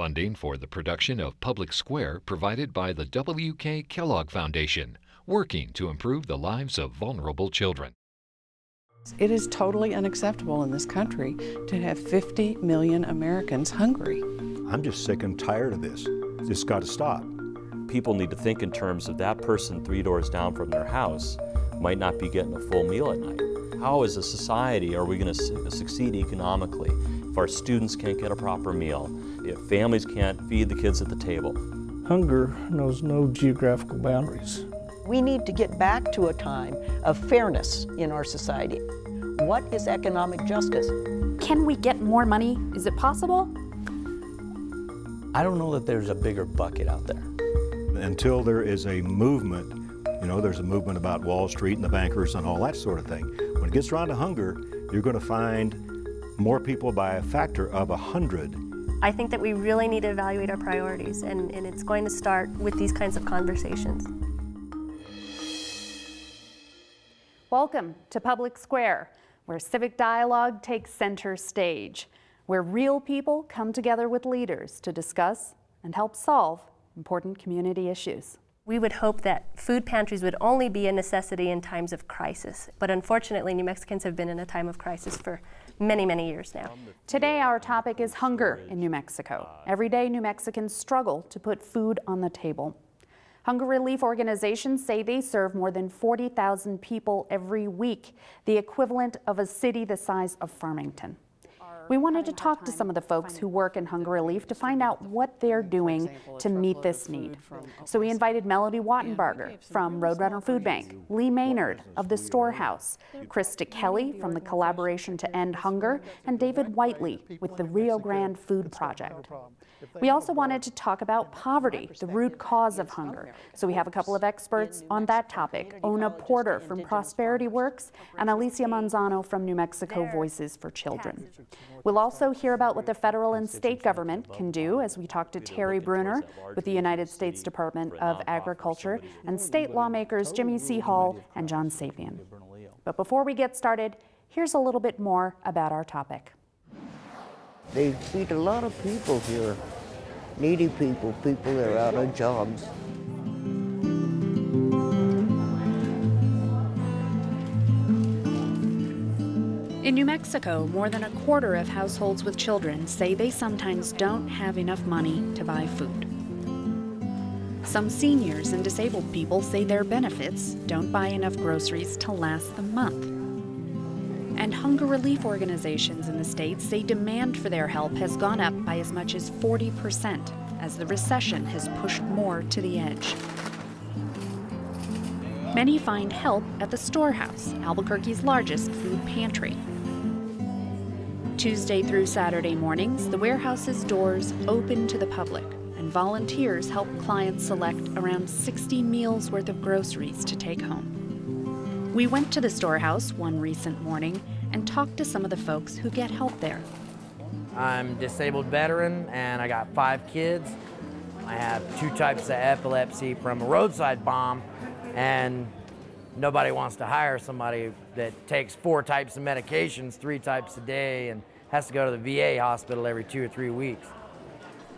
Funding for the production of Public Square provided by the W.K. Kellogg Foundation, working to improve the lives of vulnerable children. It is totally unacceptable in this country to have 50 million Americans hungry. I'm just sick and tired of this. It's got to stop. People need to think in terms of that person three doors down from their house might not be getting a full meal at night. How, as a society, are we going to succeed economically if our students can't get a proper meal, if families can't feed the kids at the table? Hunger knows no geographical boundaries. We need to get back to a time of fairness in our society. What is economic justice? Can we get more money? Is it possible? I don't know that there's a bigger bucket out there. Until there is a movement, you know, there's a movement about Wall Street and the bankers and all that sort of thing. When it gets around to hunger, you're going to find more people by a factor of a hundred. I think that we really need to evaluate our priorities, and, and it's going to start with these kinds of conversations. Welcome to Public Square, where civic dialogue takes center stage, where real people come together with leaders to discuss and help solve important community issues. We would hope that food pantries would only be a necessity in times of crisis, but unfortunately, New Mexicans have been in a time of crisis for many, many years now. Today, our topic is hunger in New Mexico. Every day, New Mexicans struggle to put food on the table. Hunger relief organizations say they serve more than 40,000 people every week, the equivalent of a city the size of Farmington. We wanted to talk to some of the folks who work in hunger relief to find out what they're doing to meet this need. So we invited Melody Wattenbarger from Roadrunner Food Bank, Lee Maynard of the Storehouse, Krista Kelly from the Collaboration to End Hunger, and David Whiteley with the Rio Grande Food Project. We also wanted to talk about poverty, the root cause of hunger. So we have a couple of experts on that topic, Ona Porter from Prosperity Works and Alicia Manzano from New Mexico Voices for Children. We'll also hear about what the federal and state government can do as we talk to Terry Brunner with the United States Department of Agriculture and state lawmakers Jimmie C. Hall and John Sapien. But before we get started, here's a little bit more about our topic. They feed a lot of people here, needy people, people that are out of jobs. In New Mexico, more than a quarter of households with children say they sometimes don't have enough money to buy food. Some seniors and disabled people say their benefits don't buy enough groceries to last the month. And hunger relief organizations in the state say demand for their help has gone up by as much as 40% as the recession has pushed more to the edge. Many find help at the Storehouse, Albuquerque's largest food pantry. Tuesday through Saturday mornings, the warehouse's doors open to the public, and volunteers help clients select around 60 meals worth of groceries to take home. We went to the Storehouse one recent morning and talked to some of the folks who get help there. I'm a disabled veteran and I got five kids. I have two types of epilepsy from a roadside bomb and nobody wants to hire somebody that takes four types of medications three types a day and has to go to the VA hospital every two or three weeks.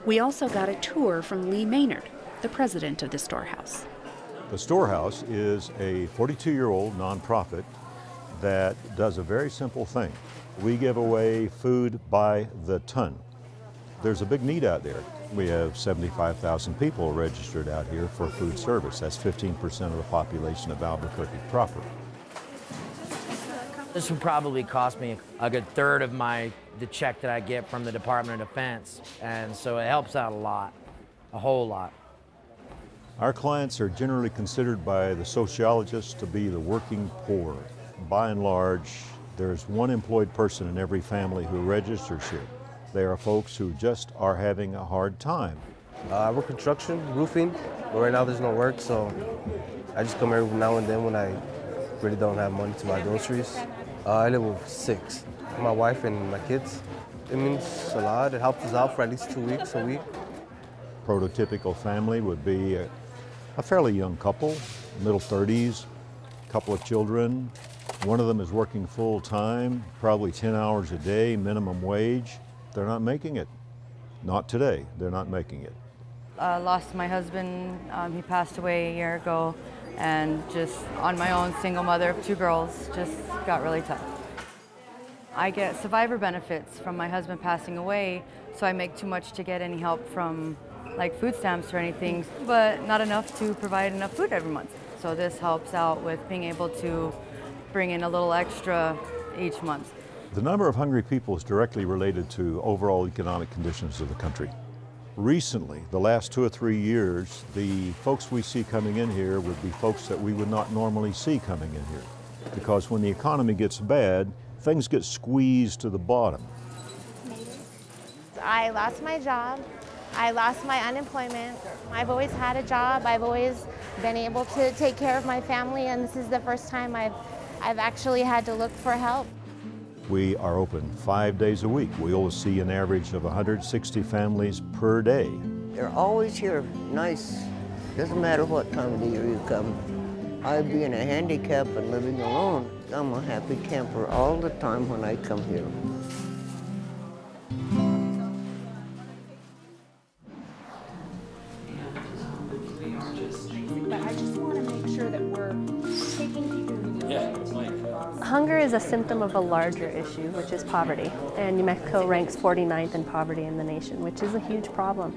We also got a tour from Lee Maynard, the president of the Storehouse. The Storehouse is a 42-year-old nonprofit that does a very simple thing. We give away food by the ton. There's a big need out there. We have 75,000 people registered out here for food service. That's 15% of the population of Albuquerque proper. This would probably cost me a good third of my the check that I get from the Department of Defense, and so it helps out a lot, a whole lot. Our clients are generally considered by the sociologists to be the working poor. By and large, there's one employed person in every family who registers here. They are folks who just are having a hard time. Uh, I work construction, roofing, but right now there's no work, so I just come every now and then when I really don't have money to buy groceries. Uh, I live with six, my wife and my kids. It means a lot. It helps us out for at least two weeks a week. Prototypical family would be a, a fairly young couple, middle 30s, couple of children. One of them is working full time, probably 10 hours a day, minimum wage. They're not making it. Not today, they're not making it. I uh, lost my husband, um, he passed away a year ago, and just on my own, single mother of two girls, just got really tough. I get survivor benefits from my husband passing away, so I make too much to get any help from like food stamps or anything, but not enough to provide enough food every month. So this helps out with being able to bring in a little extra each month. The number of hungry people is directly related to overall economic conditions of the country. Recently, the last two or three years, the folks we see coming in here would be folks that we would not normally see coming in here. Because when the economy gets bad, things get squeezed to the bottom. I lost my job. I lost my unemployment. I've always had a job. I've always been able to take care of my family, and this is the first time I've, I've actually had to look for help. We are open five days a week. We always see an average of 160 families per day. They're always here, nice. Doesn't matter what time of the year you come. I being a handicap and living alone, I'm a happy camper all the time when I come here. Is a symptom of a larger issue, which is poverty. And New Mexico ranks 49th in poverty in the nation, which is a huge problem.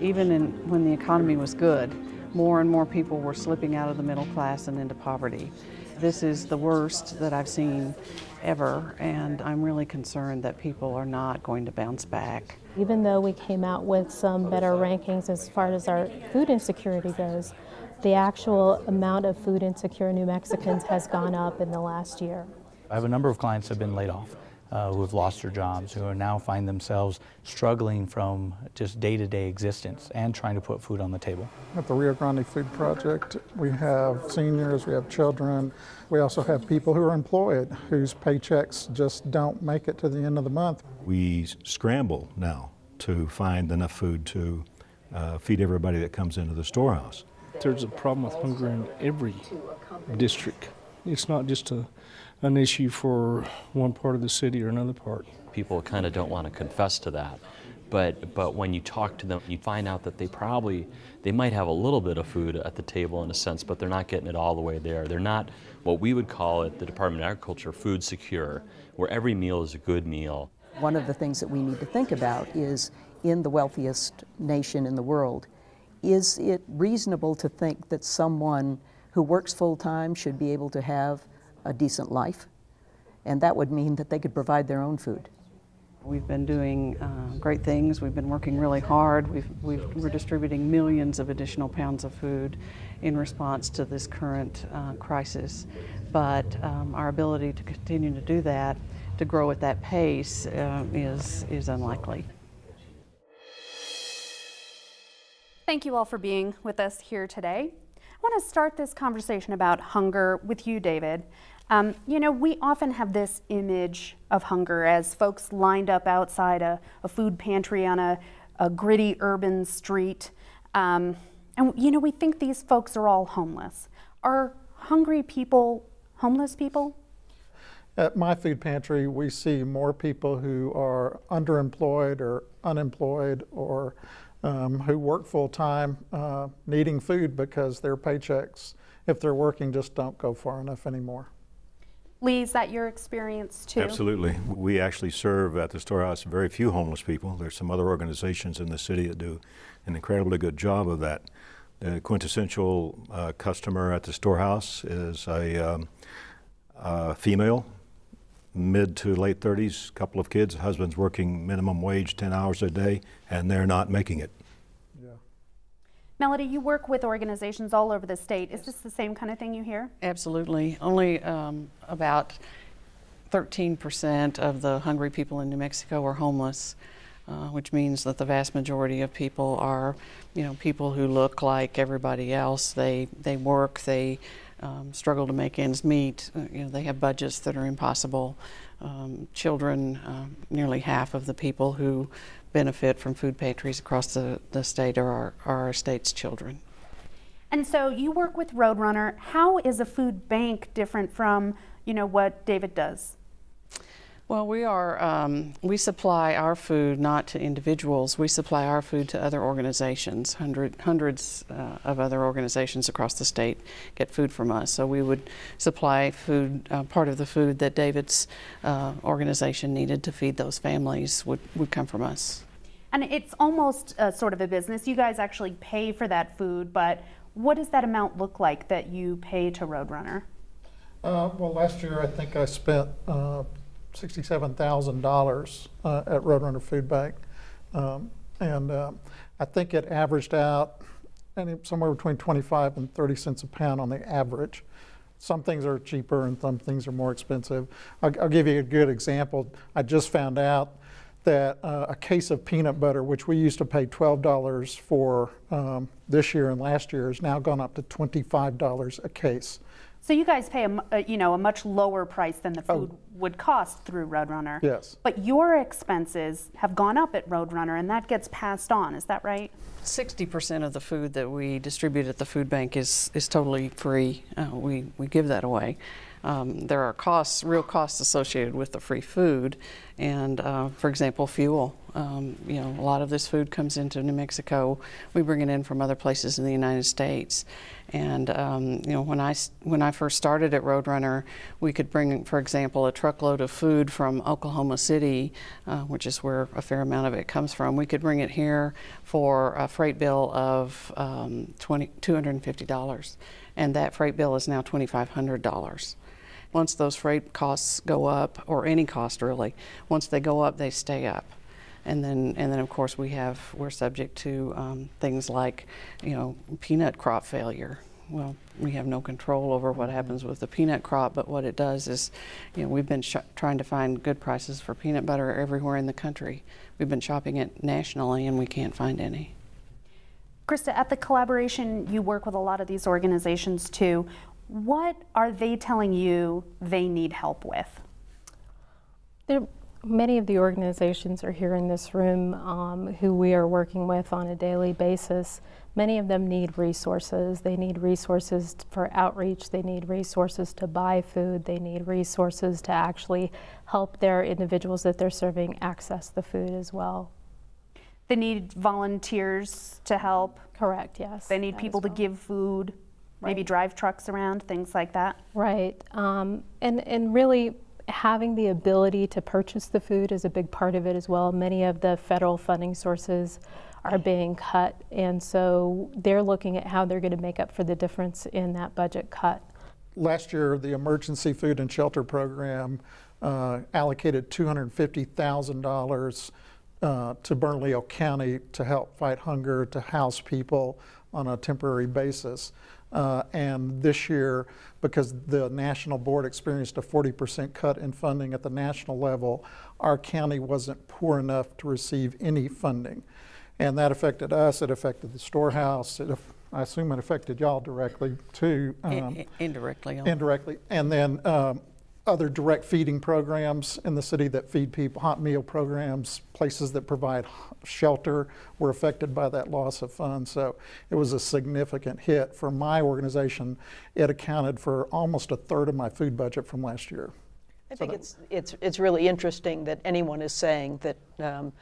Even in, when the economy was good, more and more people were slipping out of the middle class and into poverty. This is the worst that I've seen ever, and I'm really concerned that people are not going to bounce back. Even though we came out with some better rankings as far as our food insecurity goes, the actual amount of food insecure New Mexicans has gone up in the last year. I have a number of clients who have been laid off. Uh, who have lost their jobs, who are now find themselves struggling from just day-to-day existence and trying to put food on the table. At the Rio Grande Food Project, we have seniors, we have children, we also have people who are employed whose paychecks just don't make it to the end of the month. We scramble now to find enough food to uh, feed everybody that comes into the storehouse. There's a problem with hunger in every district. It's not just a, an issue for one part of the city or another part. People kind of don't want to confess to that. But, but when you talk to them, you find out that they probably, they might have a little bit of food at the table in a sense, but they're not getting it all the way there. They're not what we would call at the Department of Agriculture food secure, where every meal is a good meal. One of the things that we need to think about is in the wealthiest nation in the world, is it reasonable to think that someone who works full time should be able to have a decent life? And that would mean that they could provide their own food. We've been doing uh, great things. We've been working really hard. We are distributing millions of additional pounds of food in response to this current uh, crisis. But um, our ability to continue to do that, to grow at that pace, uh, is, is unlikely. Thank you all for being with us here today. I want to start this conversation about hunger with you, David. Um, you know, we often have this image of hunger as folks lined up outside a, a food pantry on a, a gritty urban street. Um, and, you know, we think these folks are all homeless. Are hungry people homeless people? At my food pantry, we see more people who are underemployed or unemployed or um, who work full time uh, needing food because their paychecks, if they're working, just don't go far enough anymore. Lee, is that your experience too? Absolutely. We actually serve at the storehouse very few homeless people. There's some other organizations in the city that do an incredibly good job of that. The quintessential uh, customer at the storehouse is a, um, a female mid to late 30s, couple of kids, husband's working minimum wage 10 hours a day, and they're not making it. Yeah. Melody, you work with organizations all over the state. Is this the same kind of thing you hear? Absolutely. Only um, about 13% of the hungry people in New Mexico are homeless. Uh, which means that the vast majority of people are, you know, people who look like everybody else. They they work, they um, struggle to make ends meet. Uh, you know, they have budgets that are impossible. Um, children, uh, nearly half of the people who benefit from food pantries across the, the state are our, are our state's children. And so you work with Roadrunner. How is a food bank different from, you know, what David does? Well, we are, um, we supply our food not to individuals, we supply our food to other organizations. Hundred, hundreds uh, of other organizations across the state get food from us. So we would supply food, uh, part of the food that David's uh, organization needed to feed those families would, would come from us. And it's almost a sort of a business. You guys actually pay for that food, but what does that amount look like that you pay to Roadrunner? Uh, well, last year I think I spent uh, $67,000 uh, at Roadrunner Food Bank. Um, and um, I think it averaged out somewhere between 25 and 30 cents a pound on the average. Some things are cheaper and some things are more expensive. I'll, I'll give you a good example. I just found out that uh, a case of peanut butter, which we used to pay $12 for um, this year and last year, has now gone up to $25 a case. So you guys pay a, a, you know a much lower price than the food oh. would cost through Roadrunner. Yes. But your expenses have gone up at Roadrunner, and that gets passed on. Is that right? 60% of the food that we distribute at the food bank is is totally free. Uh, we we give that away. Um, there are costs, real costs associated with the free food, and uh, for example, fuel. Um, you know, a lot of this food comes into New Mexico. We bring it in from other places in the United States, and um, you know, when I when I first started at Roadrunner, we could bring, for example, a truckload of food from Oklahoma City, uh, which is where a fair amount of it comes from. We could bring it here for a freight bill of um, 20, $250, and that freight bill is now $2,500 once those freight costs go up, or any cost really, once they go up, they stay up. And then, and then of course we have, we're subject to um, things like, you know, peanut crop failure. Well, we have no control over what mm-hmm. happens with the peanut crop, but what it does is, you know, we've been trying to find good prices for peanut butter everywhere in the country. We've been shopping it nationally and we can't find any. Krista, at the collaboration, you work with a lot of these organizations too. What are they telling you they need help with? There, many of the organizations are here in this room um, who we are working with on a daily basis. Many of them need resources. They need resources for outreach. They need resources to buy food. They need resources to actually help their individuals that they're serving access the food as well. They need volunteers to help. Correct, yes. They need people well. to give food maybe drive trucks around, things like that. Right, um, and and really having the ability to purchase the food is a big part of it as well. Many of the federal funding sources are being cut, and so they're looking at how they're going to make up for the difference in that budget cut. Last year, the Emergency Food and Shelter Program uh, allocated $250,000 uh, to Bernalillo County to help fight hunger, to house people on a temporary basis. Uh, and this year, because the national board experienced a 40% cut in funding at the national level, our county wasn't poor enough to receive any funding. And that affected us, it affected the storehouse, it, I assume it affected y'all directly too. Um, indirectly. Indirectly. And then um, other direct feeding programs in the city that feed people, hot meal programs, places that provide shelter were affected by that loss of funds. So it was a significant hit. For my organization, it accounted for almost a third of my food budget from last year. I think it's, it's, it's really interesting that anyone is saying that um,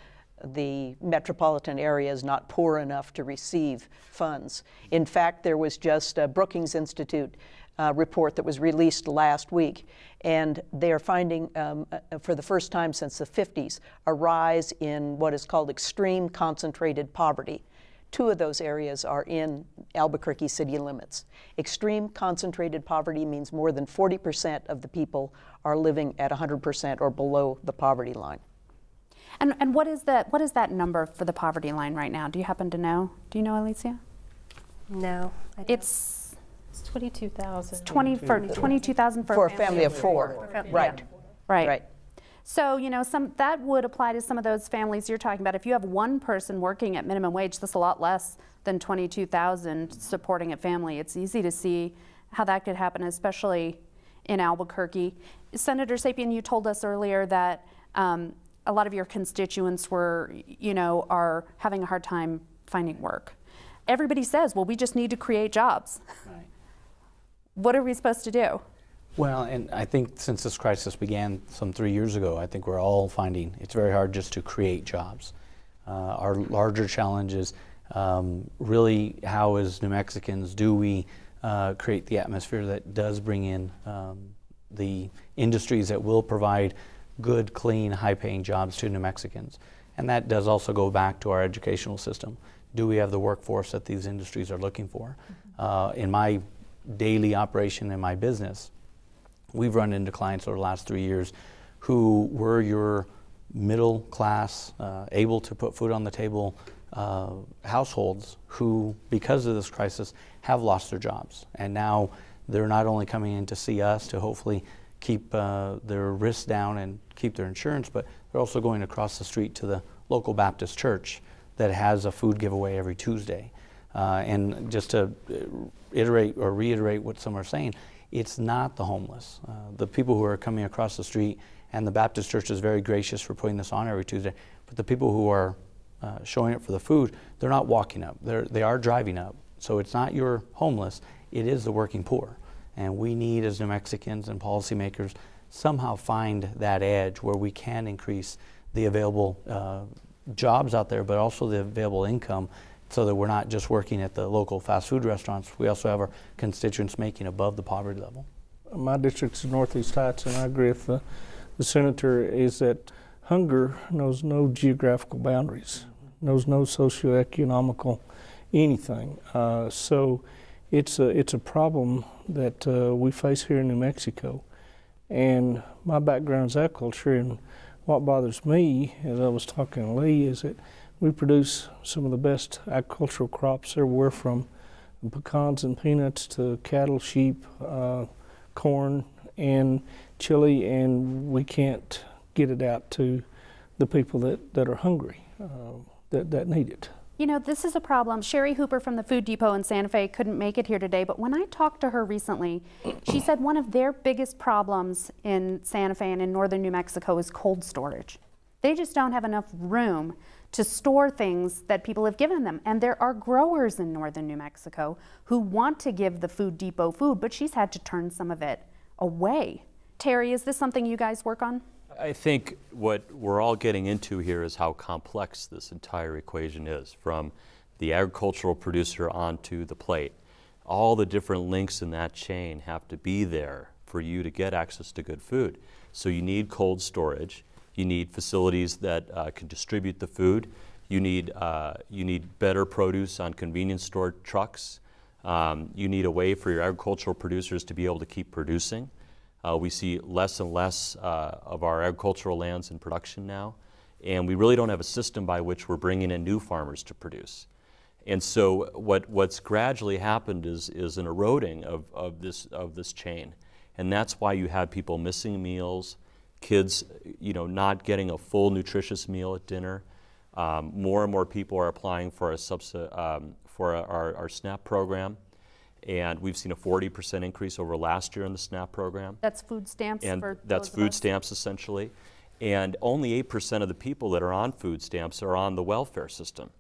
the metropolitan area is not poor enough to receive funds. In fact, there was just a Brookings Institute uh, report that was released last week, and they are finding, um, uh, for the first time since the 50s, a rise in what is called extreme concentrated poverty. Two of those areas are in Albuquerque city limits. Extreme concentrated poverty means more than 40% of the people are living at 100% or below the poverty line. And, and what, is that, what is that number for the poverty line right now? Do you happen to know? Do you know, Alicia? No. It's it's 22,000. 20 for 22,000 for, for a family of four. Right. Yeah. Right. Right. So, you know, some that would apply to some of those families you're talking about. If you have one person working at minimum wage, that's a lot less than 22,000 supporting a family. It's easy to see how that could happen, especially in Albuquerque. Senator Sapien, you told us earlier that um, a lot of your constituents were, you know, are having a hard time finding work. Everybody says, well, we just need to create jobs. Right. What are we supposed to do? Well, and I think since this crisis began some three years ago, I think we're all finding it's very hard just to create jobs. Uh, our larger challenge is um, really how, as New Mexicans, do we uh, create the atmosphere that does bring in um, the industries that will provide good, clean, high paying jobs to New Mexicans? And that does also go back to our educational system. Do we have the workforce that these industries are looking for? Uh, in my daily operation in my business, we've run into clients over the last three years who were your middle class, uh, able to put food on the table uh, households who, because of this crisis, have lost their jobs. And now they're not only coming in to see us to hopefully keep uh, their risks down and keep their insurance, but they're also going across the street to the local Baptist church that has a food giveaway every Tuesday. Uh, and just to uh, iterate or reiterate what some are saying, it's not the homeless. Uh, the people who are coming across the street, and the Baptist Church is very gracious for putting this on every Tuesday, but the people who are uh, showing up for the food, they're not walking up. They're, they are driving up. So it's not your homeless, it is the working poor. And we need, as New Mexicans and policymakers, somehow find that edge where we can increase the available uh, jobs out there, but also the available income so that we're not just working at the local fast food restaurants. We also have our constituents making above the poverty level. My district is Northeast Heights, and I agree with the, the senator is that hunger knows no geographical boundaries, knows no socioeconomical anything. Uh, so it's a, it's a problem that uh, we face here in New Mexico. And my background is agriculture, and what bothers me, as I was talking to Lee, is that we produce some of the best agricultural crops everywhere from pecans and peanuts to cattle, sheep, uh, corn, and chili, and we can't get it out to the people that, that are hungry, uh, that, that need it. You know, this is a problem. Sherry Hooper from the Food Depot in Santa Fe couldn't make it here today, but when I talked to her recently, she said one of their biggest problems in Santa Fe and in northern New Mexico is cold storage. They just don't have enough room to store things that people have given them. And there are growers in northern New Mexico who want to give the Food Depot food, but she's had to turn some of it away. Terry, is this something you guys work on? I think what we're all getting into here is how complex this entire equation is from the agricultural producer onto the plate. All the different links in that chain have to be there for you to get access to good food. So you need cold storage. You need facilities that uh, can distribute the food. You need, uh, you need better produce on convenience store trucks. Um, you need a way for your agricultural producers to be able to keep producing. Uh, we see less and less uh, of our agricultural lands in production now, and we really don't have a system by which we're bringing in new farmers to produce. And so what, what's gradually happened is, is an eroding of, of, this, of this chain. And that's why you have people missing meals, kids, you know, not getting a full nutritious meal at dinner. Um, more and more people are applying for a um, for a, our, our SNAP program, and we've seen a 40% increase over last year in the SNAP program. That's food stamps and for that's those food stamps essentially. And only 8% of the people that are on food stamps are on the welfare system.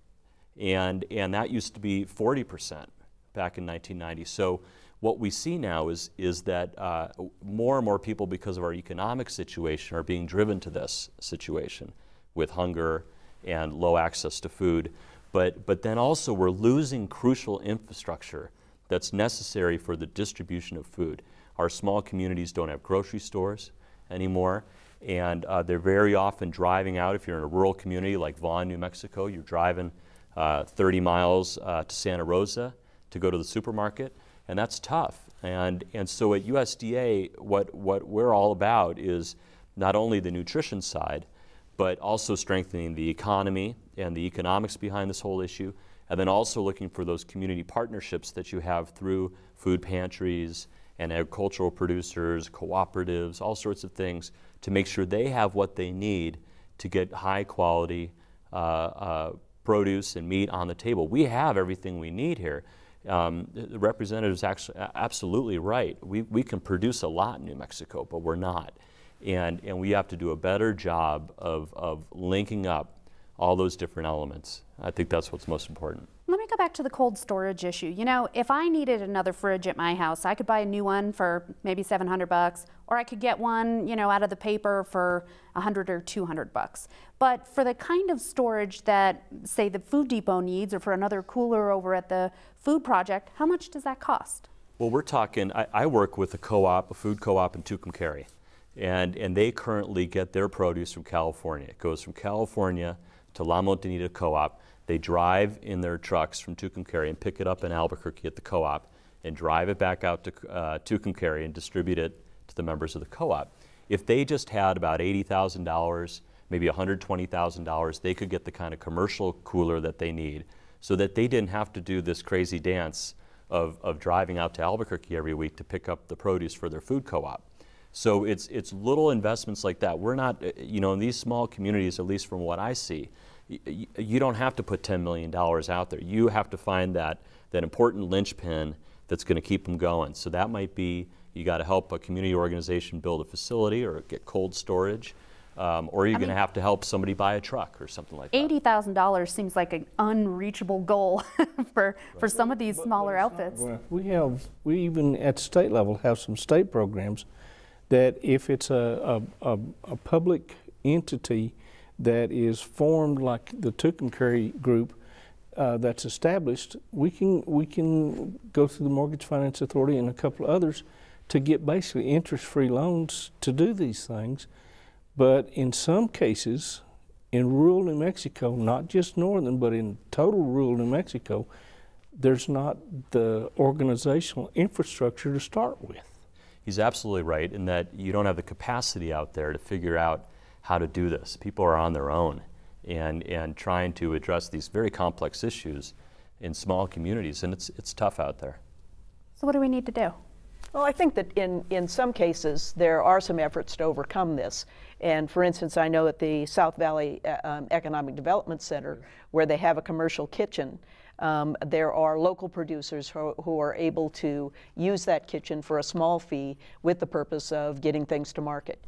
And, and that used to be 40% back in 1990. So what we see now is, is that uh, more and more people, because of our economic situation, are being driven to this situation with hunger and low access to food. But, but then also, we're losing crucial infrastructure that's necessary for the distribution of food. Our small communities don't have grocery stores anymore, and uh, they're very often driving out. If you're in a rural community like Vaughn, New Mexico, you're driving uh, 30 miles uh, to Santa Rosa to go to the supermarket and that's tough. And, and so at USDA, what, what we're all about is not only the nutrition side, but also strengthening the economy and the economics behind this whole issue, and then also looking for those community partnerships that you have through food pantries and agricultural producers, cooperatives, all sorts of things to make sure they have what they need to get high quality uh, uh, produce and meat on the table. We have everything we need here. Um, the representative is actually absolutely right. We, we can produce a lot in New Mexico, but we're not. And, and we have to do a better job of, of linking up all those different elements. I think that's what's most important. Let me go back to the cold storage issue. You know, if I needed another fridge at my house, I could buy a new one for maybe 700 bucks, or I could get one, you know, out of the paper for 100 or 200 bucks. But for the kind of storage that, say, the Food Depot needs, or for another cooler over at the food project, how much does that cost? Well, we're talking, I, I work with a co-op, a food co-op in Tucumcari, and, and they currently get their produce from California. It goes from California to La Montanita Co-op. They drive in their trucks from Tucumcari and pick it up in Albuquerque at the co-op and drive it back out to uh, Tucumcari and distribute it to the members of the co-op. If they just had about $80,000, maybe $120,000, they could get the kind of commercial cooler that they need so that they didn't have to do this crazy dance of, of driving out to Albuquerque every week to pick up the produce for their food co-op. So it's, it's little investments like that. We're not, uh, you know, in these small communities, at least from what I see, you, you don't have to put $10 million out there. You have to find that, that important linchpin that's going to keep them going. So that might be you got to help a community organization build a facility or get cold storage. Um, or you're going to have to help somebody buy a truck or something like that. $80,000 seems like an unreachable goal for, for some of these smaller outfits. We have, we even at state level have some state programs that if it's a, a, a, a public entity that is formed like the Tucumcari group uh, that's established, we can, we can go through the Mortgage Finance Authority and a couple of others to get basically interest-free loans to do these things. But in some cases, in rural New Mexico, not just northern, but in total rural New Mexico, there's not the organizational infrastructure to start with. He's absolutely right in that you don't have the capacity out there to figure out how to do this. People are on their own and, and trying to address these very complex issues in small communities, and it's, it's tough out there. So, what do we need to do? Well, I think that in, in some cases there are some efforts to overcome this. And for instance, I know at the South Valley uh, um, Economic Development Center, where they have a commercial kitchen, um, there are local producers who, who, are able to use that kitchen for a small fee with the purpose of getting things to market.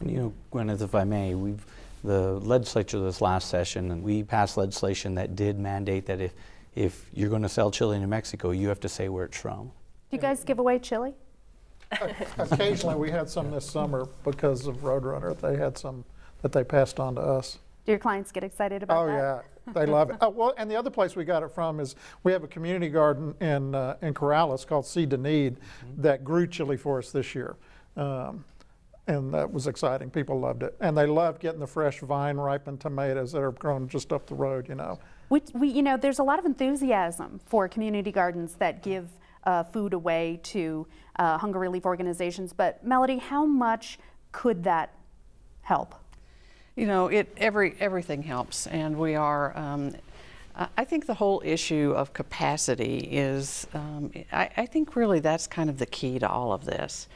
And you know, Gwyneth, if I may, we've the legislature this last session, and we passed legislation that did mandate that if if you're going to sell chili in New Mexico, you have to say where it's from. Do you guys give away chili? Occasionally, we had some this summer because of Roadrunner. They had some that they passed on to us. Do your clients get excited about oh, that? Oh yeah, they love it. Oh, well, and the other place we got it from is we have a community garden in uh, in Corrales called Seed to Need mm-hmm. that grew chili for us this year. Um, and that was exciting. People loved it, and they loved getting the fresh vine ripened tomatoes that are grown just up the road. You know, we, we you know, there's a lot of enthusiasm for community gardens that give uh, food away to uh, hunger relief organizations. But Melody, how much could that help? You know, it every everything helps, and we are. Um, I think the whole issue of capacity is. Um, I, I, think really that's kind of the key to all of this.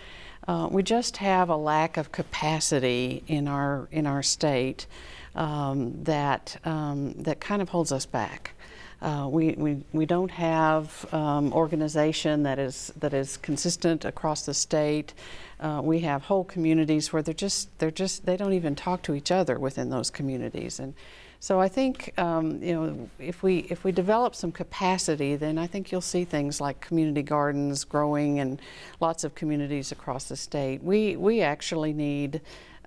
Uh, we just have a lack of capacity in our in our state um, that um, that kind of holds us back. Uh, we, we, we don't have um, organization that is, that is consistent across the state. Uh, we have whole communities where they're just, they're just, they don't even talk to each other within those communities. And so I think, um, you know, if we, if we develop some capacity, then I think you'll see things like community gardens growing in lots of communities across the state. We, we actually need,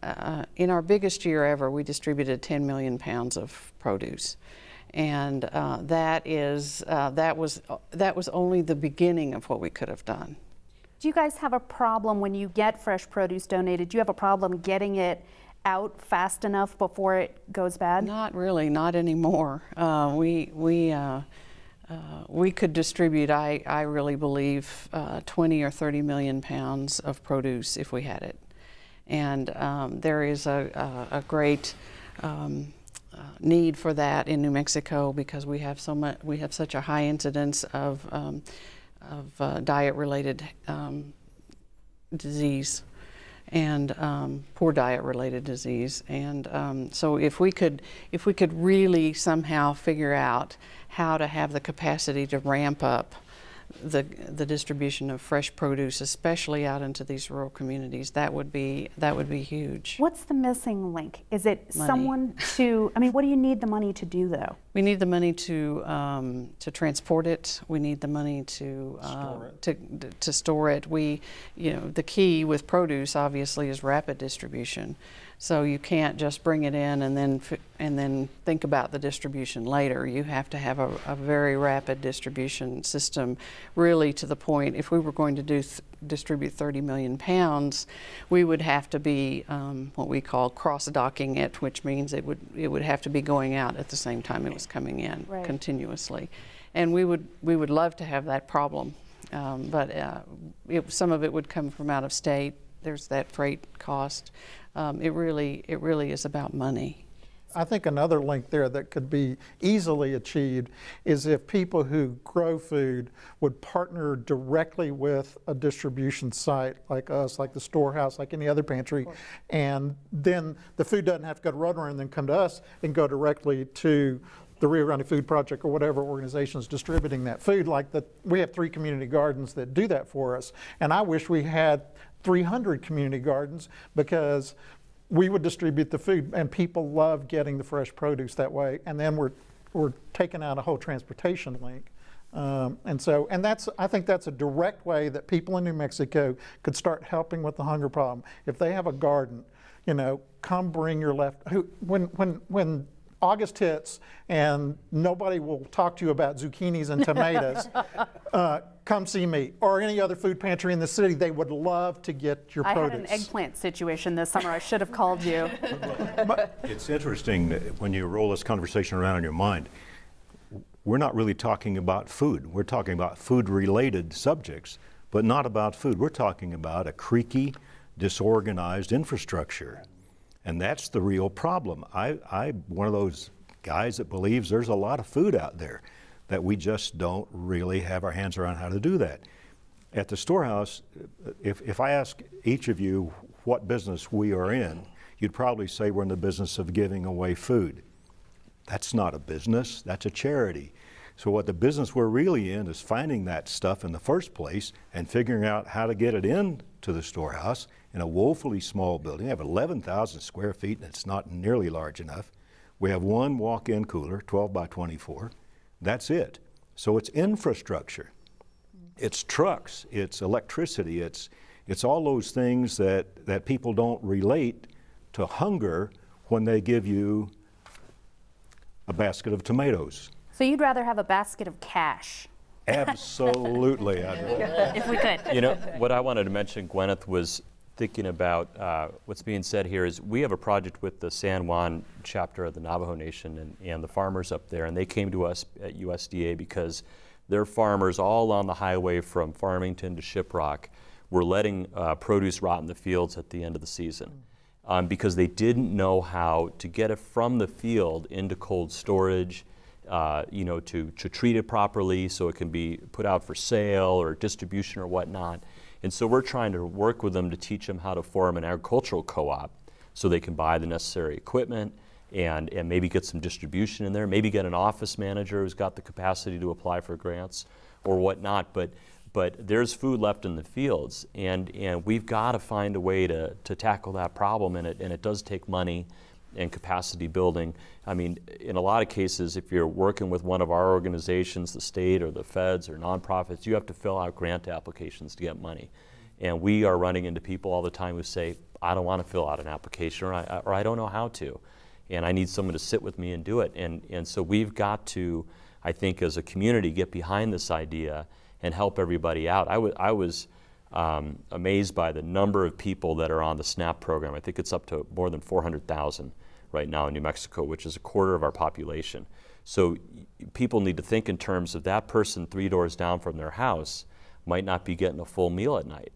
uh, in our biggest year ever, we distributed 10 million pounds of produce and uh, that is uh, that was that was only the beginning of what we could have done. Do you guys have a problem when you get fresh produce donated? Do you have a problem getting it out fast enough before it goes bad? Not really, not anymore. Uh, we we. Uh, uh, we could distribute, I, I really believe, uh, 20 or 30 million pounds of produce if we had it. And um, there is a, a, a great um, uh, need for that in New Mexico because we have so much, we have such a high incidence of, um, of uh, diet-related um, disease and um, poor diet-related disease. And um, so, if we could, if we could really somehow figure out how to have the capacity to ramp up the the distribution of fresh produce, especially out into these rural communities. That would be that would be huge. What's the missing link? Is it Money. someone to? I mean, what do you need the money to do though? We need the money to um, to transport it. We need the money to uh, to to store it. We, you know, the key with produce obviously is rapid distribution. So you can't just bring it in and then and then think about the distribution later. You have to have a, a very rapid distribution system, really to the point. If we were going to do th- distribute 30 million pounds, we would have to be um, what we call cross docking it, which means it would it would have to be going out at the same time it was coming in Right. continuously, and we would we would love to have that problem, um, but uh, it, some of it would come from out of state. There's that freight cost. Um, it really it really is about money. I think another link there that could be easily achieved is if people who grow food would partner directly with a distribution site like us, like the storehouse, like any other pantry, and then the food doesn't have to go to Roadrunner and then come to us and go directly to the Rio Grande Food Project or whatever organization is distributing that food. Like the, we have three community gardens that do that for us, and I wish we had 300 community gardens because we would distribute the food, and people love getting the fresh produce that way. And then we're we're taking out a whole transportation link. Um, and so, and that's, I think that's a direct way that people in New Mexico could start helping with the hunger problem. If they have a garden, you know, come bring your left, who, when, when, when August hits and nobody will talk to you about zucchinis and tomatoes, uh, come see me or any other food pantry in the city. They would love to get your I produce. had an eggplant situation this summer. I should have called you. It's interesting when you roll this conversation around in your mind. We're not really talking about food. We're talking about food related subjects, but not about food. We're talking about a creaky, disorganized infrastructure. And that's the real problem. I, I'm one of those guys that believes there's a lot of food out there that we just don't really have our hands around how to do that. At the storehouse, if, if I ask each of you what business we are in, you'd probably say we're in the business of giving away food. That's not a business, that's a charity. So, what the business we're really in is finding that stuff in the first place and figuring out how to get it into the storehouse in a woefully small building. We have 11,000 square feet and it's not nearly large enough. We have one walk in cooler, 12 by 24. That's it. So, it's infrastructure. It's trucks, it's electricity, it's, it's all those things that, that people don't relate to hunger when they give you a basket of tomatoes. So you'd rather have a basket of cash? Absolutely. I if we could. You know, what I wanted to mention, Gwyneth, was thinking about uh, what's being said here is we have a project with the San Juan chapter of the Navajo Nation and, and the farmers up there, and they came to us at USDA because their farmers all on the highway from Farmington to Shiprock were letting uh, produce rot in the fields at the end of the season. Um, because they didn't know how to get it from the field into cold storage, uh, you know, to, to treat it properly so it can be put out for sale or distribution or whatnot. And so we're trying to work with them to teach them how to form an agricultural co-op so they can buy the necessary equipment and, and maybe get some distribution in there, maybe get an office manager who's got the capacity to apply for grants or whatnot. But, but there's food left in the fields, and, and we've got to find a way to, to tackle that problem, and it, and it does take money and capacity building. I mean, in a lot of cases, if you're working with one of our organizations, the state or the feds or nonprofits, you have to fill out grant applications to get money. And we are running into people all the time who say, I don't want to fill out an application or I, or I don't know how to. And I need someone to sit with me and do it. And, and so we've got to, I think, as a community, get behind this idea and help everybody out. I, I was um, amazed by the number of people that are on the SNAP program. I think it's up to more than 400,000 right now in New Mexico, which is a quarter of our population. So people need to think in terms of that person three doors down from their house might not be getting a full meal at night.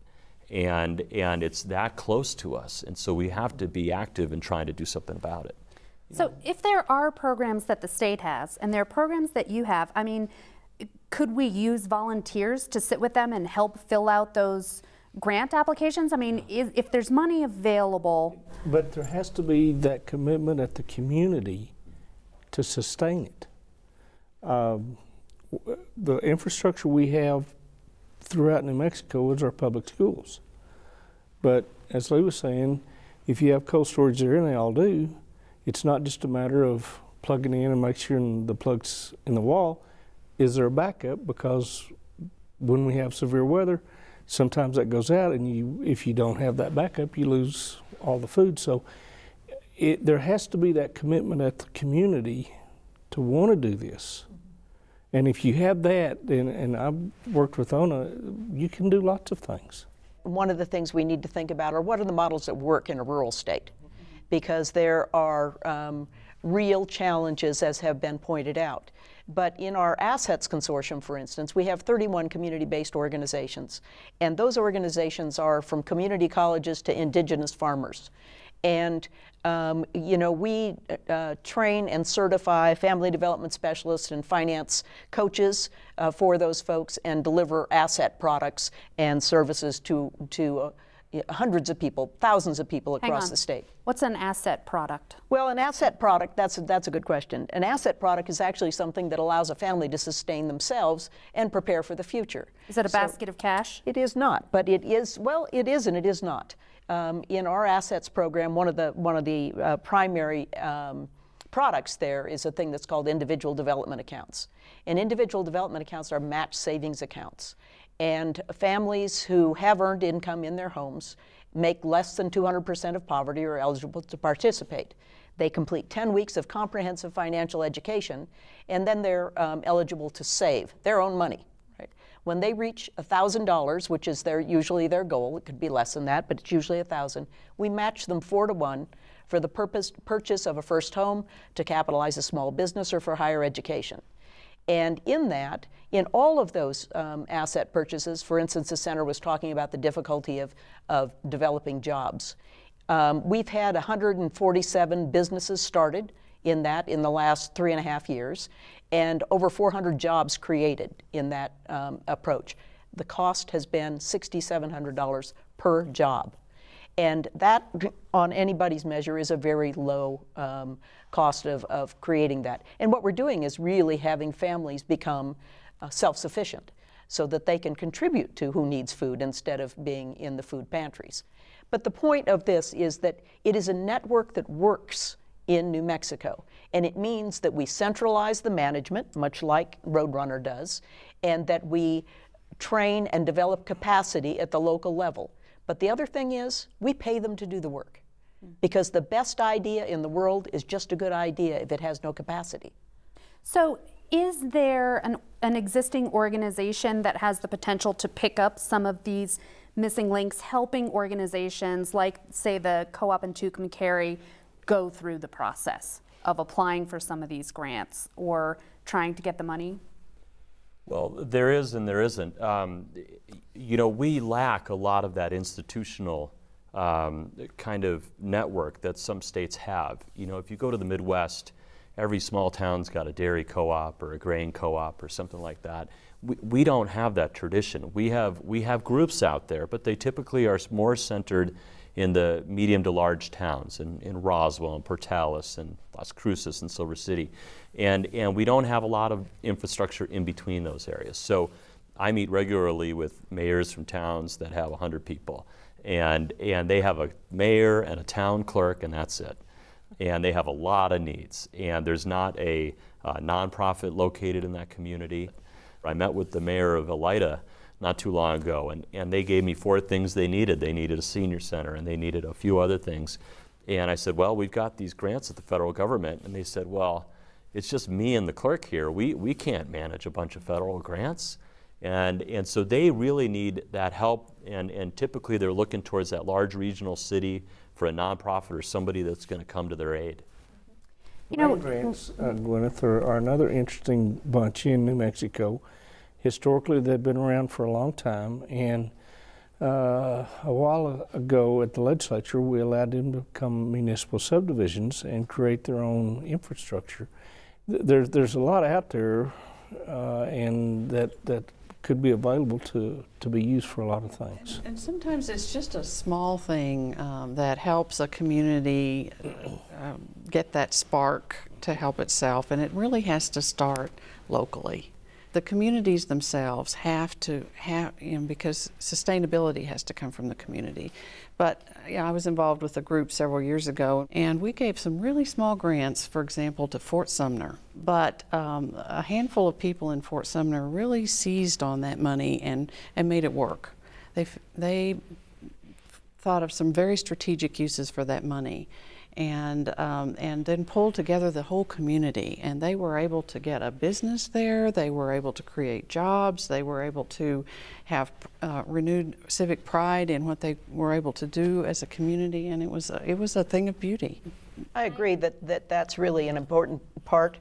And, and it's that close to us. And so we have to be active in trying to do something about it. So if there are programs that the state has and there are programs that you have, I mean, could we use volunteers to sit with them and help fill out those grant applications? I mean, if, if there's money available, But there has to be that commitment at the community to sustain it. Um, the infrastructure we have throughout New Mexico is our public schools. But as Lee was saying, if you have cold storage there, and they all do, it's not just a matter of plugging in and make sure the plug's in the wall. Is there a backup? Because when we have severe weather, sometimes that goes out, and you if you don't have that backup, you lose all the food. So it, there has to be that commitment at the community to want to do this. And if you have that, and, and I've worked with ONA, you can do lots of things. One of the things we need to think about are what are the models that work in a rural state? Because there are um, real challenges, as have been pointed out. But in our Assets Consortium, for instance, we have 31 community based organizations. And those organizations are from community colleges to indigenous farmers. And um, you know, we uh, train and certify family development specialists and finance coaches uh, for those folks and deliver asset products and services to, to uh, hundreds of people, thousands of people across the state. What's an asset product? Well, an asset product, that's a, that's a good question. An asset product is actually something that allows a family to sustain themselves and prepare for the future. Is it a So- basket of cash? It is not, but it is, well, it is and it is not. Um, in our assets program, one of the, one of the uh, primary um, products there is a thing that's called individual development accounts. And individual development accounts are match savings accounts. And families who have earned income in their homes make less than 200% of poverty are eligible to participate. They complete 10 weeks of comprehensive financial education, and then they're um, eligible to save their own money. Right? When they reach $1,000, which is their, usually their goal, it could be less than that, but it's usually 1000 we match them four to one for the purpose, purchase of a first home, to capitalize a small business, or for higher education. And in that, in all of those um, asset purchases, for instance, the center was talking about the difficulty of, of developing jobs. Um, we've had 147 businesses started in that in the last three and a half years, and over 400 jobs created in that um, approach. The cost has been $6,700 per job. And that, on anybody's measure, is a very low um, cost of, of creating that. And what we're doing is really having families become uh, self sufficient so that they can contribute to who needs food instead of being in the food pantries. But the point of this is that it is a network that works in New Mexico. And it means that we centralize the management, much like Roadrunner does, and that we train and develop capacity at the local level. But the other thing is, we pay them to do the work. Because the best idea in the world is just a good idea if it has no capacity. So, is there an, an existing organization that has the potential to pick up some of these missing links, helping organizations like, say, the co op in Tucumcari go through the process of applying for some of these grants or trying to get the money? Well, there is and there isn't. Um, you know, we lack a lot of that institutional um, kind of network that some states have. You know, if you go to the Midwest, every small town's got a dairy co-op or a grain co-op or something like that. We, we don't have that tradition. We have we have groups out there, but they typically are more centered in the medium to large towns, in, in Roswell and Portales and Las Cruces and Silver City. And, and we don't have a lot of infrastructure in between those areas. So I meet regularly with mayors from towns that have 100 people. And, and they have a mayor and a town clerk, and that's it. And they have a lot of needs. And there's not a uh, nonprofit located in that community. I met with the mayor of Elida not too long ago, and, and they gave me four things they needed. They needed a senior center, and they needed a few other things. And I said, Well, we've got these grants at the federal government. And they said, Well, it's just me and the clerk here. We, we can't manage a bunch of federal grants. And, and so they really need that help, and, and typically they're looking towards that large regional city for a nonprofit or somebody that's going to come to their aid. You know, grants, uh, Gwyneth, are, are another interesting bunch in New Mexico. Historically, they've been around for a long time, and uh, a while ago at the legislature, we allowed them to become municipal subdivisions and create their own infrastructure. Th- There's there's a lot out there, uh, and that that could be available to to be used for a lot of things. And sometimes it's just a small thing um, that helps a community um, get that spark to help itself, and it really has to start locally. the communities themselves have to have, you know, because sustainability has to come from the community. But I was involved with a group several years ago, and we gave some really small grants, for example, to Fort Sumner. But um, a handful of people in Fort Sumner really seized on that money and, and made it work. They, they thought of some very strategic uses for that money and um, and then pulled together the whole community. And they were able to get a business there. They were able to create jobs. They were able to have uh, renewed civic pride in what they were able to do as a community. And it was a, it was a thing of beauty. I agree that, that that's really an important part.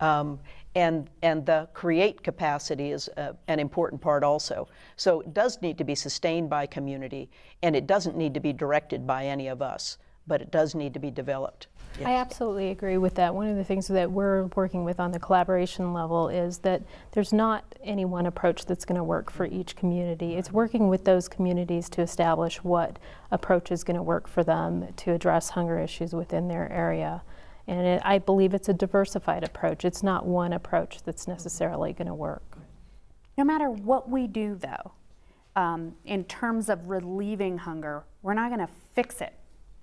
Um, and, and the create capacity is uh, an important part also. So it does need to be sustained by community, and it doesn't need to be directed by any of us but it does need to be developed. Yes. I absolutely agree with that. One of the things that we're working with on the collaboration level is that there's not any one approach that's going to work for each community. It's working with those communities to establish what approach is going to work for them to address hunger issues within their area. And it, I believe it's a diversified approach. It's not one approach that's necessarily going to work. No matter what we do, though, um, in terms of relieving hunger, we're not going to fix it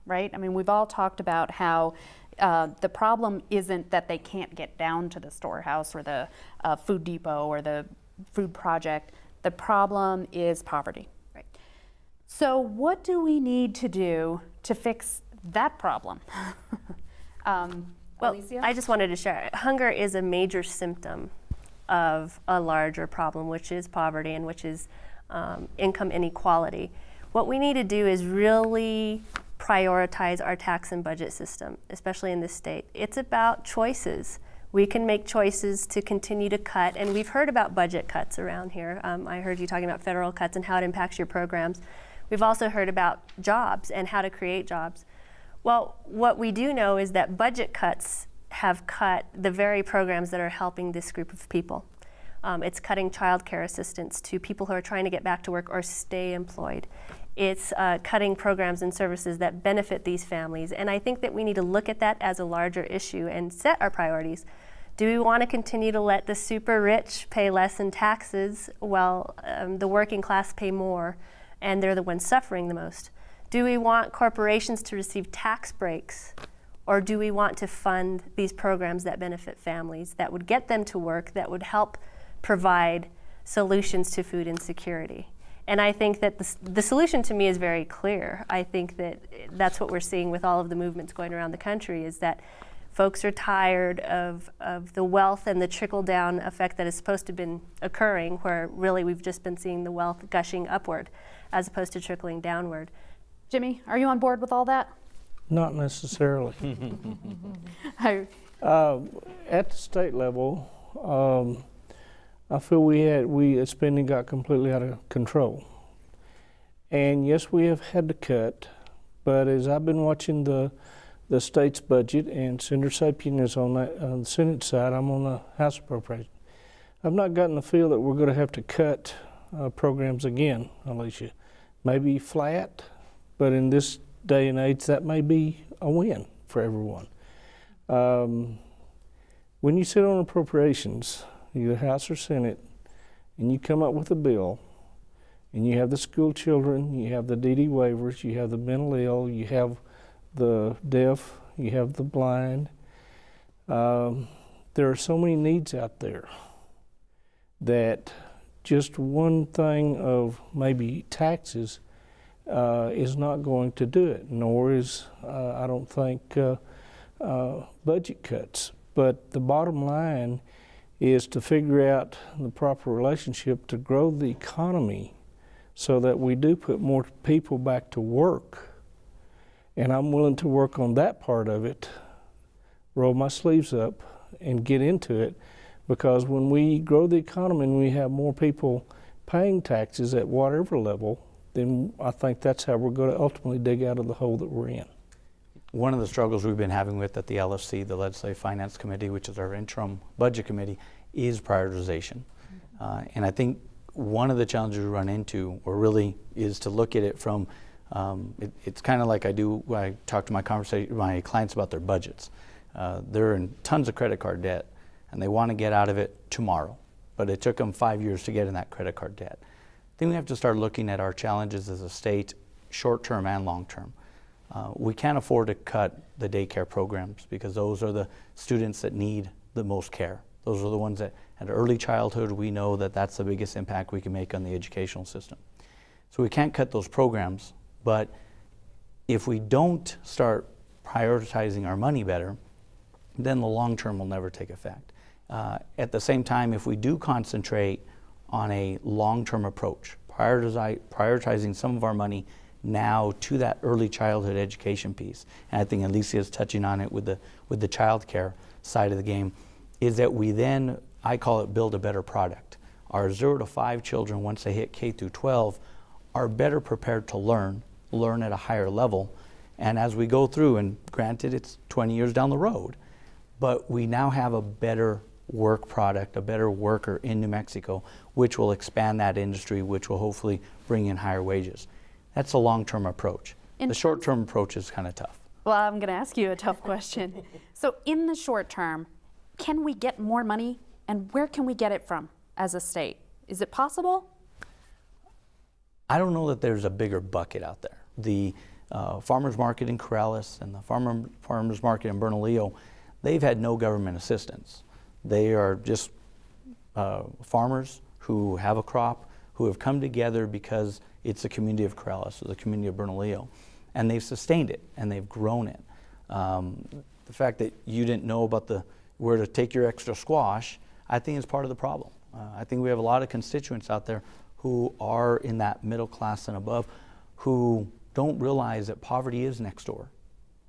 right? I mean, we've all talked about how uh, the problem isn't that they can't get down to the storehouse or the uh, food depot or the food project. The problem is poverty. Right. So, what do we need to do to fix that problem? um, well, Alicia? I just wanted to share hunger is a major symptom of a larger problem, which is poverty and which is um, income inequality. What we need to do is really prioritize our tax and budget system, especially in this state. It's about choices. We can make choices to continue to cut, and we've heard about budget cuts around here. Um, I heard you talking about federal cuts and how it impacts your programs. We've also heard about jobs and how to create jobs. Well, what we do know is that budget cuts have cut the very programs that are helping this group of people. Um, it's cutting child care assistance to people who are trying to get back to work or stay employed. It's uh, cutting programs and services that benefit these families. And I think that we need to look at that as a larger issue and set our priorities. Do we want to continue to let the super rich pay less in taxes while um, the working class pay more and they're the ones suffering the most? Do we want corporations to receive tax breaks? Or do we want to fund these programs that benefit families, that would get them to work, that would help provide solutions to food insecurity? And I think that the, the solution to me is very clear. I think that that's what we're seeing with all of the movements going around the country is that folks are tired of, of the wealth and the trickle down effect that is supposed to have been occurring, where really we've just been seeing the wealth gushing upward as opposed to trickling downward. Jimmie, are you on board with all that? Not necessarily. uh, at the state level, um, I feel we had we spending got completely out of control. And yes, we have had to cut, but as I've been watching the the state's budget, and Senator Sapien is on, that, on the Senate side, I'm on the House Appropriations. I've not gotten the feel that we're going to have to cut uh, programs again, Alicia. Maybe flat, but in this day and age, that may be a win for everyone. Um, when you sit on appropriations, either House or Senate, and you come up with a bill, and you have the school children, you have the DD waivers, you have the mental ill, you have the deaf, you have the blind. Um, there are so many needs out there that just one thing of maybe taxes uh, is not going to do it, nor is, uh, I don't think, uh, uh budget cuts. But the bottom line is to figure out the proper relationship to grow the economy so that we do put more people back to work. And I'm willing to work on that part of it, roll my sleeves up, and get into it because when we grow the economy and we have more people paying taxes at whatever level, then I think that's how we're going to ultimately dig out of the hole that we're in. One of the struggles we've been having with at the LFC, the Legislative Finance Committee, which is our interim budget committee, is prioritization. Uh, and I think one of the challenges we run into, or really, is to look at it from um, it, it's kind of like I do when I talk to my conversation my clients about their budgets. Uh, they're in tons of credit card debt, and they want to get out of it tomorrow. but it took them five years to get in that credit card debt. I think we have to start looking at our challenges as a state, short term and long term. Uh, we can't afford to cut the daycare programs because those are the students that need the most care. Those are the ones that at early childhood we know that that's the biggest impact we can make on the educational system. So we can't cut those programs, but if we don't start prioritizing our money better, then the long term will never take effect. Uh, at the same time, if we do concentrate on a long term approach, prioritizing some of our money now to that early childhood education piece, and I think Alicia is touching on it with the, with the child care side of the game, is that we then, I call it build a better product. Our zero to five children, once they hit K through 12, are better prepared to learn, learn at a higher level. And as we go through, and granted it's 20 years down the road, but we now have a better work product, a better worker in New Mexico, which will expand that industry, which will hopefully bring in higher wages. That's a long term approach. In the short term approach is kind of tough. Well, I'm going to ask you a tough question. so, in the short term, can we get more money and where can we get it from as a state? Is it possible? I don't know that there's a bigger bucket out there. The uh, farmers market in Corrales and the farmer, farmers market in Bernalillo, they've had no government assistance. They are just uh, farmers who have a crop, who have come together because it's the community of Corrales, it's the community of Bernalillo, and they've sustained it and they've grown it. Um, the fact that you didn't know about the where to take your extra squash, I think is part of the problem. Uh, I think we have a lot of constituents out there who are in that middle class and above who don't realize that poverty is next door.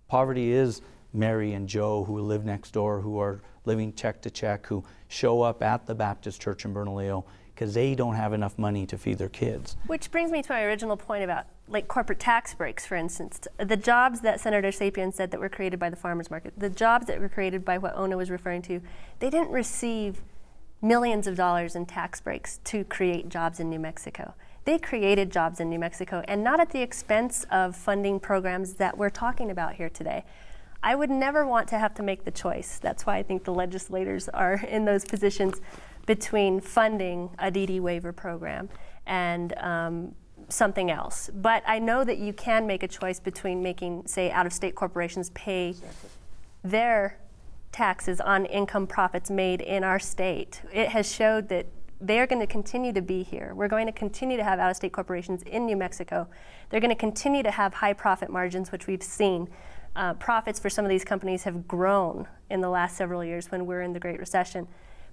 Poverty is Mary and Joe who live next door, who are living check to check, who show up at the Baptist church in Bernalillo because they don't have enough money to feed their kids. Which brings me to my original point about like corporate tax breaks, for instance. The jobs that Senator Sapien said that were created by the farmers market, the jobs that were created by what Ona was referring to, they didn't receive millions of dollars in tax breaks to create jobs in New Mexico. They created jobs in New Mexico and not at the expense of funding programs that we're talking about here today. I would never want to have to make the choice. That's why I think the legislators are in those positions between funding a DD waiver program and um, something else. But I know that you can make a choice between making, say, out of state corporations pay their taxes on income profits made in our state. It has showed that they are going to continue to be here. We're going to continue to have out of state corporations in New Mexico. They're going to continue to have high profit margins, which we've seen. Uh, profits for some of these companies have grown in the last several years when we're in the Great Recession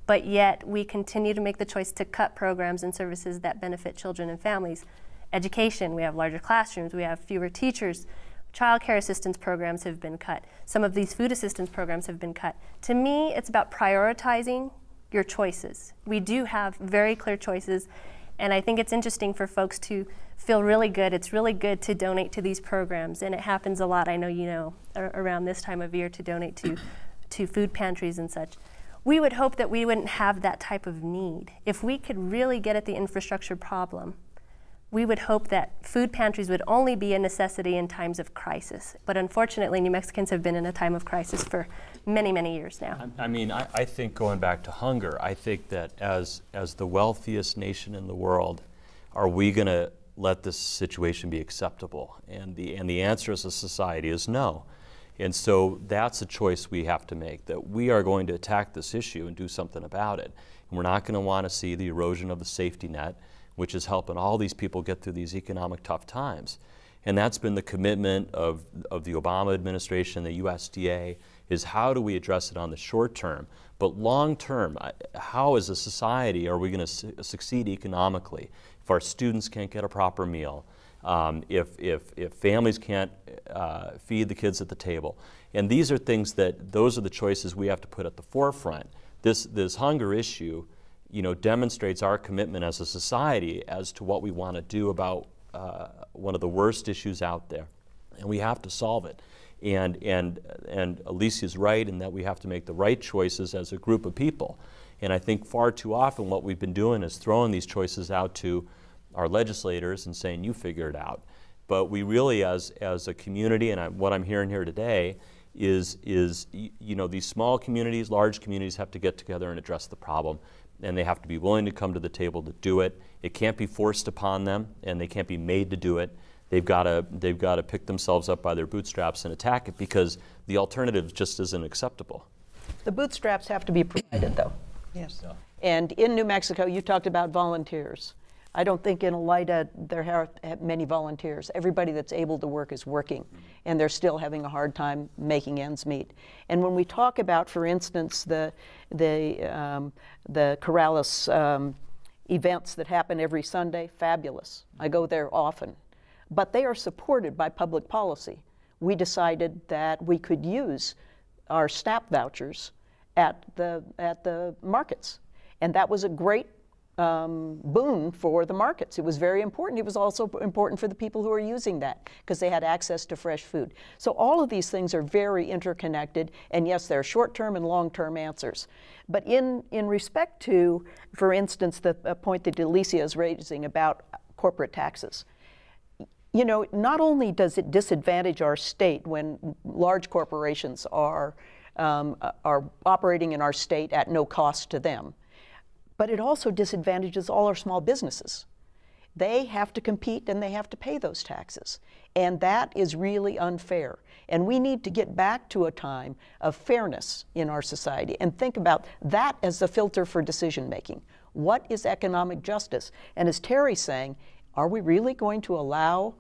but yet we continue to make the choice to cut programs and services that benefit children and families. Education, we have larger classrooms, we have fewer teachers. Child care assistance programs have been cut. Some of these food assistance programs have been cut. To me, it's about prioritizing your choices. We do have very clear choices, and I think it's interesting for folks to feel really good. It's really good to donate to these programs, and it happens a lot. I know you know around this time of year to donate to, to food pantries and such we would hope that we wouldn't have that type of need. If we could really get at the infrastructure problem, we would hope that food pantries would only be a necessity in times of crisis. But unfortunately, New Mexicans have been in a time of crisis for many, many years now. I, I mean, I, I, think going back to hunger, I think that as, as the wealthiest nation in the world, are we going to let this situation be acceptable? And the, and the answer as a society is no. And so that's a choice we have to make that we are going to attack this issue and do something about it. And we're not going to want to see the erosion of the safety net, which is helping all these people get through these economic tough times. And that's been the commitment of, of the Obama administration, the USDA, is how do we address it on the short term? But long term, how as a society are we going to su succeed economically if our students can't get a proper meal? Um, if, if, if families can't uh, feed the kids at the table. And these are things that, those are the choices we have to put at the forefront. This, this hunger issue, you know, demonstrates our commitment as a society as to what we want to do about uh, one of the worst issues out there. And we have to solve it. And, and, and Alicia's right in that we have to make the right choices as a group of people. And I think far too often what we've been doing is throwing these choices out to our legislators and saying, you figure it out. But we really, as, as a community, and I, what I'm hearing here today, is, is you know, these small communities, large communities have to get together and address the problem. And they have to be willing to come to the table to do it. It can't be forced upon them, and they can't be made to do it. They've got to they've got to pick themselves up by their bootstraps and attack it because the alternative just isn't acceptable. The bootstraps have to be provided, though. Yes. Yeah. And in New Mexico, you talked about volunteers. I don't think in Elida there are many volunteers. Everybody that's able to work is working, and they're still having a hard time making ends meet. And when we talk about, for instance, the the um, the Corrales um, events that happen every Sunday, fabulous. I go there often, but they are supported by public policy. We decided that we could use our SNAP vouchers at the at the markets, and that was a great um, boon for the markets. It was very important. It was also important for the people who are using that because they had access to fresh food. So all of these things are very interconnected, and yes, there are short-term and long-term answers. But in, in respect to, for instance, the point that Alicia is raising about corporate taxes, you know, not only does it disadvantage our state when large corporations are, um, are operating in our state at no cost to them, but it also disadvantages all our small businesses. They have to compete and they have to pay those taxes. And that is really unfair. And we need to get back to a time of fairness in our society and think about that as the filter for decision making. What is economic justice? And as Terry's saying, are we really going to allow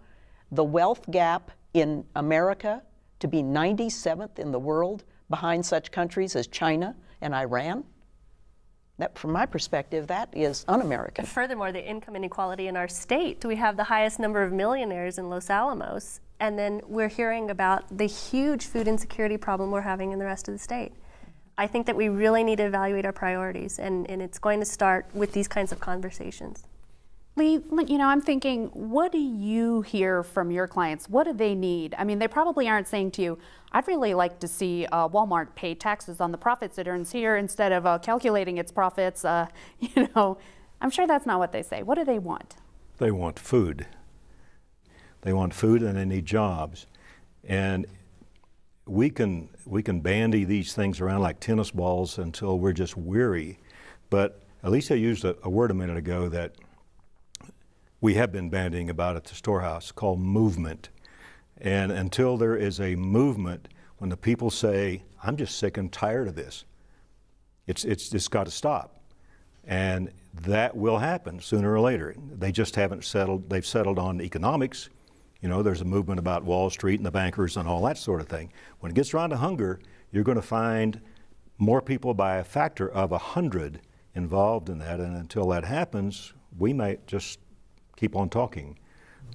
the wealth gap in America to be 97th in the world behind such countries as China and Iran? That, from my perspective, that is un-American. Furthermore, the income inequality in our state, we have the highest number of millionaires in Los Alamos, and then we're hearing about the huge food insecurity problem we're having in the rest of the state. I think that we really need to evaluate our priorities, and, and it's going to start with these kinds of conversations. Lee, you know, I'm thinking, what do you hear from your clients? What do they need? I mean, they probably aren't saying to you, I'd really like to see uh, Walmart pay taxes on the profits it earns here instead of uh, calculating its profits. Uh, you know, I'm sure that's not what they say. What do they want? They want food. They want food and they need jobs. And we can, we can bandy these things around like tennis balls until we're just weary. But Alicia used a, a word a minute ago that we have been bandying about at the storehouse called movement. And until there is a movement, when the people say, I'm just sick and tired of this, it's, it's, it's got to stop. And that will happen sooner or later. They just haven't settled, they've settled on economics. You know, there's a movement about Wall Street and the bankers and all that sort of thing. When it gets around to hunger, you're going to find more people by a factor of 100 involved in that. And until that happens, we might just keep on talking.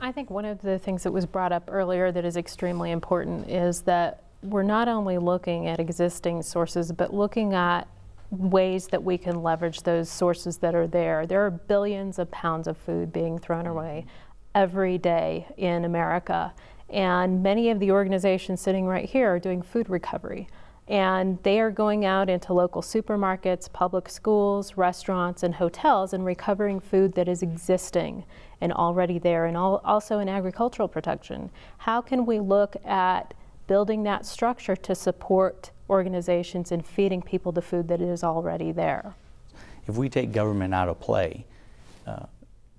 I think one of the things that was brought up earlier that is extremely important is that we're not only looking at existing sources, but looking at ways that we can leverage those sources that are there. There are billions of pounds of food being thrown mm-hmm. away every day in America. And many of the organizations sitting right here are doing food recovery. And they are going out into local supermarkets, public schools, restaurants, and hotels and recovering food that is existing and already there, and all, also in agricultural production. How can we look at building that structure to support organizations in feeding people the food that is already there? If we take government out of play, uh,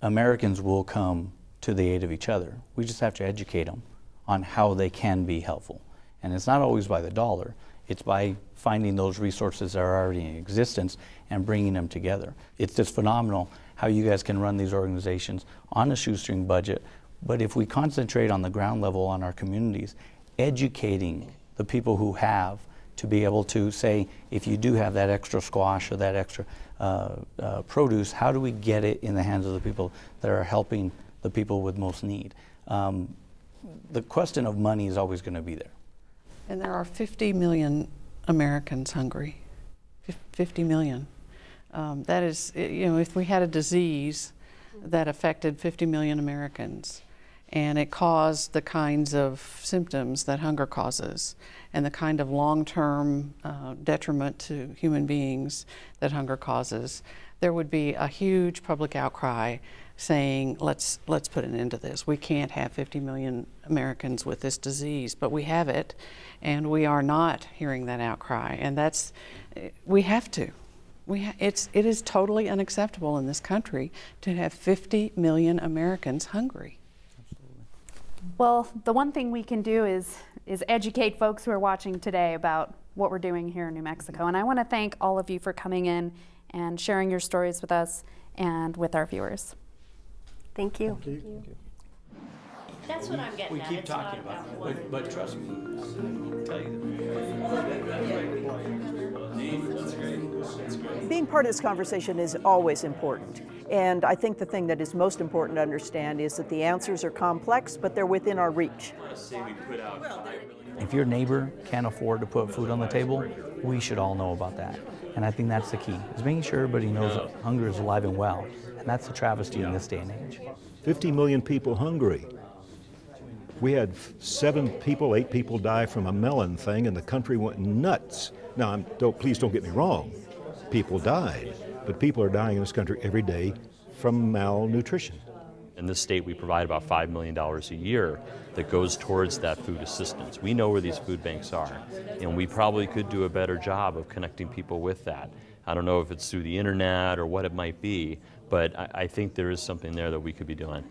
Americans will come to the aid of each other. We just have to educate them on how they can be helpful. And it's not always by the dollar, it's by finding those resources that are already in existence and bringing them together. It's just phenomenal how you guys can run these organizations on a shoestring budget. But if we concentrate on the ground level on our communities, educating the people who have to be able to say, if you do have that extra squash or that extra uh, uh, produce, how do we get it in the hands of the people that are helping the people with most need? Um, the question of money is always going to be there. And there are 50 million Americans hungry. 50 million. Um, that is, you know, if we had a disease that affected 50 million Americans, and it caused the kinds of symptoms that hunger causes and the kind of long-term uh, detriment to human beings that hunger causes, there would be a huge public outcry saying, let's, let's put an end to this. We can't have 50 million Americans with this disease, but we have it, and we are not hearing that outcry. And that's, eh, we have to. We ha it's, it is totally unacceptable in this country to have 50 million Americans hungry. Absolutely. Well, the one thing we can do is, is educate folks who are watching today about what we're doing here in New Mexico. And I want to thank all of you for coming in and sharing your stories with us and with our viewers. Thank you. Thank you. That's what I'm getting we at. keep It's talking not about it, but, but trust me, I tell you. Being part of this conversation is always important. And I think the thing that is most important to understand is that the answers are complex, but they're within our reach. If your neighbor can't afford to put food on the table, we should all know about that. And I think that's the key, is making sure everybody knows that hunger is alive and well. And that's a travesty in this day and age. 50 million people hungry. We had seven people, eight people die from a melon thing, and the country went nuts. Now, I'm, don't, please don't get me wrong. People died, but people are dying in this country every day from malnutrition. In this state, we provide about $5 million a year that goes towards that food assistance. We know where these food banks are, and we probably could do a better job of connecting people with that. I don't know if it's through the internet or what it might be, but I, I think there is something there that we could be doing.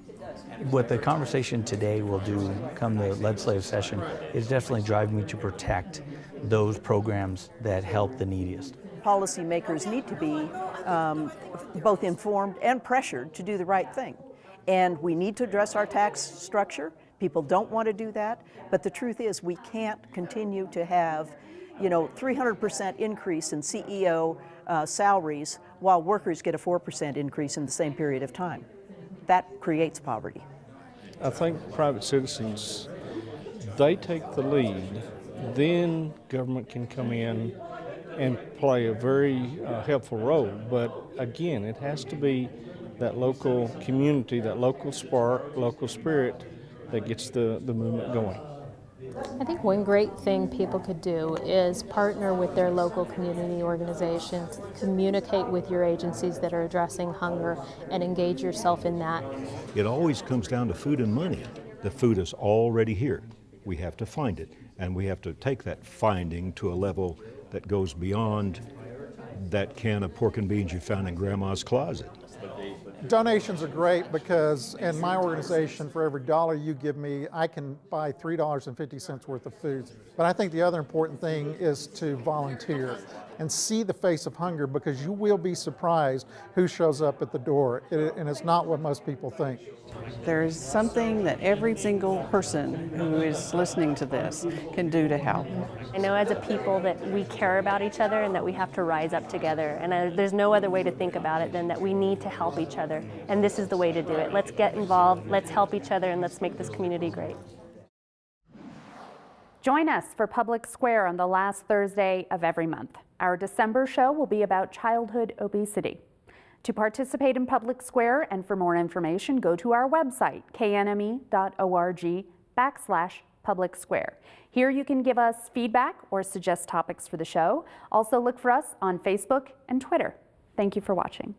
What the conversation today will do come the legislative session is definitely drive me to protect those programs that help the neediest. Policymakers need to be um, both informed and pressured to do the right thing. And we need to address our tax structure. People don't want to do that, but the truth is we can't continue to have, you know, 300% increase in CEO uh, salaries while workers get a 4% increase in the same period of time. That creates poverty. I think private citizens, they take the lead, then government can come in and play a very uh, helpful role. But again, it has to be that local community, that local spark, local spirit that gets the, the movement going. I think one great thing people could do is partner with their local community organizations, communicate with your agencies that are addressing hunger, and engage yourself in that. It always comes down to food and money. The food is already here. We have to find it, and we have to take that finding to a level that goes beyond that can of pork and beans you found in grandma's closet. Donations are great because in my organization, for every dollar you give me, I can buy $3.50 worth of food. But I think the other important thing is to volunteer and see the face of hunger because you will be surprised who shows up at the door. It, and it's not what most people think. There is something that every single person who is listening to this can do to help. I know as a people that we care about each other and that we have to rise up together. And uh, there's no other way to think about it than that we need to help each other. And this is the way to do it. Let's get involved, let's help each other, and let's make this community great. Join us for Public Square on the last Thursday of every month. Our December show will be about childhood obesity. To participate in Public Square and for more information, go to our website, knme.org backslash public square. Here you can give us feedback or suggest topics for the show. Also look for us on Facebook and Twitter. Thank you for watching.